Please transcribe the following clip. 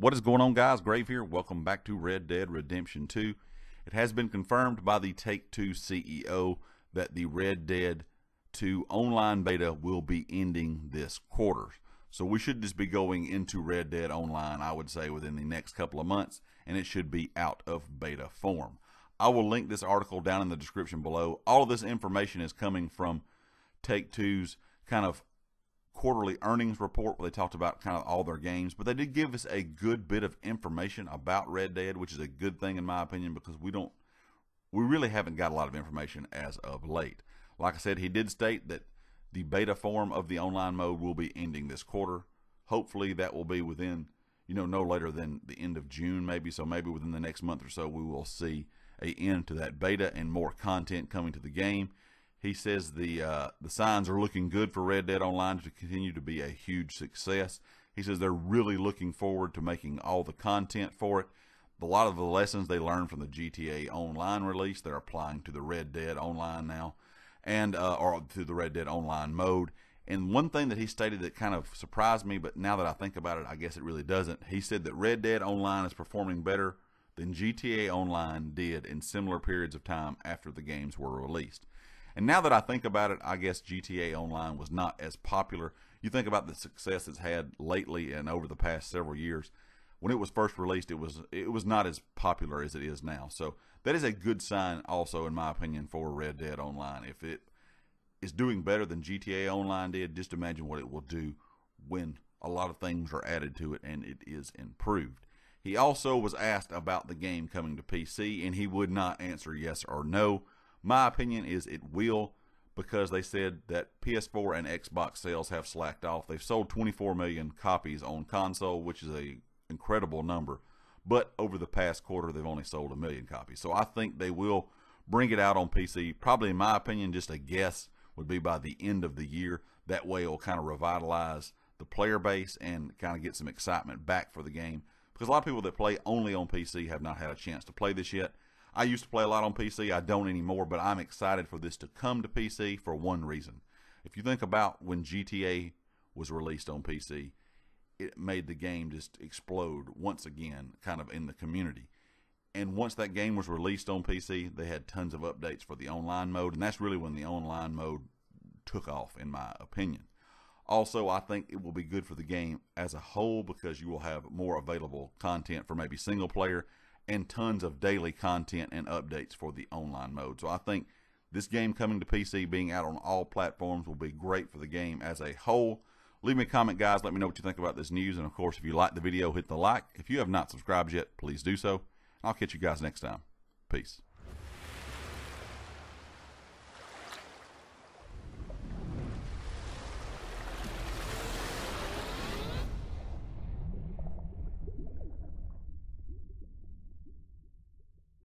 What is going on, guys? Grave here. Welcome back to Red Dead Redemption 2. It has been confirmed by the Take Two CEO that the Red Dead 2 online beta will be ending this quarter. So we should just be going into Red Dead Online, I would say, within the next couple of months, and it should be out of beta form. I will link this article down in the description below. All of this information is coming from Take Two's kind of quarterly earnings report where they talked about kind of all their games, but they did give us a good bit of information about Red Dead, which is a good thing in my opinion because we don't we really haven't got a lot of information as of late. Like I said, he did state that the beta form of the online mode will be ending this quarter. Hopefully that will be within, you know, no later than the end of June maybe, so maybe within the next month or so we will see a end to that beta and more content coming to the game. He says the uh, the signs are looking good for Red Dead Online to continue to be a huge success. He says they're really looking forward to making all the content for it. A lot of the lessons they learned from the GTA Online release, they're applying to the Red Dead Online now, and uh, or to the Red Dead Online mode. And one thing that he stated that kind of surprised me, but now that I think about it, I guess it really doesn't. He said that Red Dead Online is performing better than GTA Online did in similar periods of time after the games were released. And now that I think about it, I guess GTA Online was not as popular. You think about the success it's had lately and over the past several years. When it was first released, it was it was not as popular as it is now. So that is a good sign, also in my opinion, for Red Dead Online. If it is doing better than GTA Online did, just imagine what it will do when a lot of things are added to it and it is improved. He also was asked about the game coming to PC, and he would not answer yes or no. My opinion is it will because they said that PS4 and Xbox sales have slacked off. They've sold 24 million copies on console, which is a incredible number. But over the past quarter, they've only sold a million copies. So I think they will bring it out on PC. Probably, in my opinion, just a guess would be by the end of the year. That way, it'll kind of revitalize the player base and kind of get some excitement back for the game. Because a lot of people that play only on PC have not had a chance to play this yet. I used to play a lot on PC. I don't anymore, but I'm excited for this to come to PC for one reason. If you think about when GTA was released on PC, it made the game just explode once again, kind of in the community. And once that game was released on PC, they had tons of updates for the online mode, and that's really when the online mode took off, in my opinion. Also, I think it will be good for the game as a whole because you will have more available content for maybe single player and tons of daily content and updates for the online mode. So I think this game coming to PC, being out on all platforms, will be great for the game as a whole. Leave me a comment, guys. Let me know what you think about this news. And of course, if you like the video, hit the like. If you have not subscribed yet, please do so. I'll catch you guys next time. Peace.